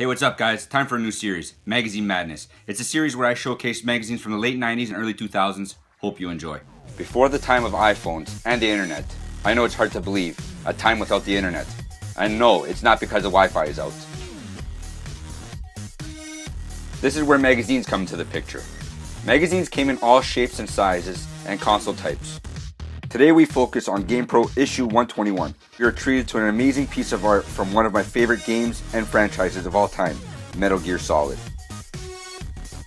Hey, what's up, guys? Time for a new series, Magazine Madness. It's a series where I showcase magazines from the late 90s and early 2000s. Hope you enjoy. Before the time of iPhones and the internet, I know it's hard to believe, a time without the internet. And no, it's not because the Wi Fi is out. This is where magazines come into the picture. Magazines came in all shapes and sizes and console types. Today we focus on GamePro issue 121. We are treated to an amazing piece of art from one of my favorite games and franchises of all time, Metal Gear Solid.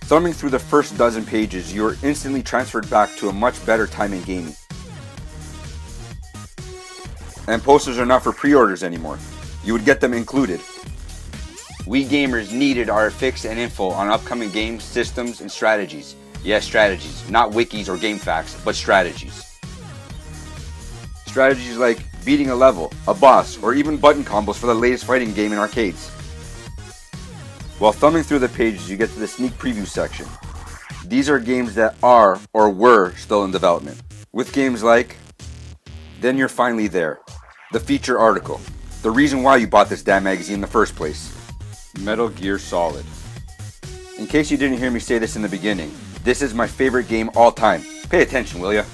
Thumbing through the first dozen pages, you are instantly transferred back to a much better time in gaming. And posters are not for pre-orders anymore. You would get them included. We gamers needed our fix and info on upcoming games, systems, and strategies. Yes, strategies, not wikis or game facts, but strategies. Strategies like beating a level, a boss, or even button combos for the latest fighting game in arcades. While thumbing through the pages, you get to the sneak preview section. These are games that are or were still in development. With games like Then You're Finally There, the feature article, the reason why you bought this damn magazine in the first place, Metal Gear Solid. In case you didn't hear me say this in the beginning, this is my favorite game all time. Pay attention, will ya?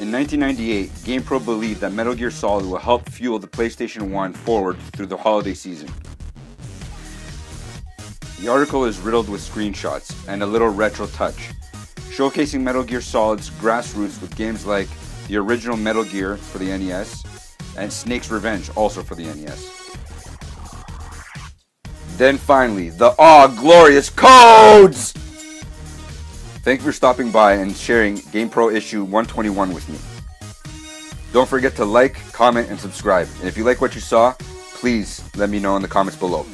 In 1998, GamePro believed that Metal Gear Solid will help fuel the PlayStation 1 forward through the holiday season. The article is riddled with screenshots and a little retro touch, showcasing Metal Gear Solid's grassroots with games like the original Metal Gear for the NES and Snake's Revenge also for the NES. Then finally, the awe glorious codes! Thank you for stopping by and sharing GamePro issue 121 with me. Don't forget to like, comment, and subscribe. And if you like what you saw, please let me know in the comments below.